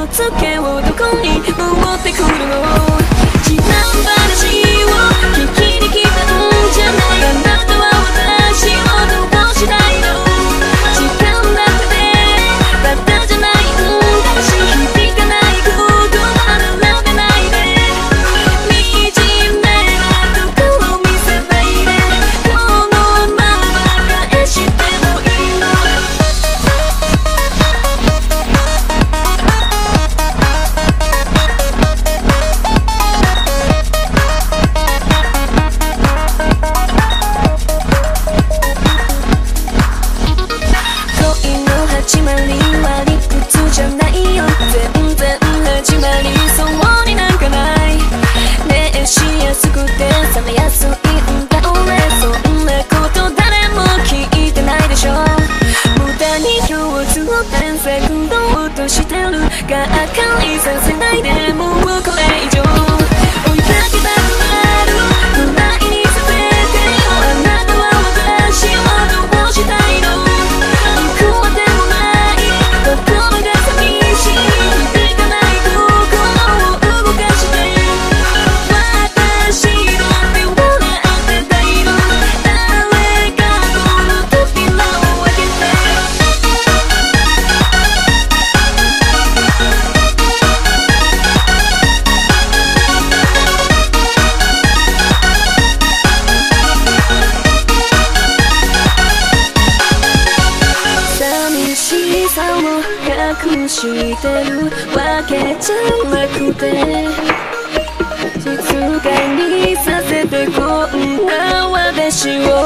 のつけをどこに持ってくるの？話。I can't listen tonight and くしてる。わけじゃなくて。静かにさせてこんな私を。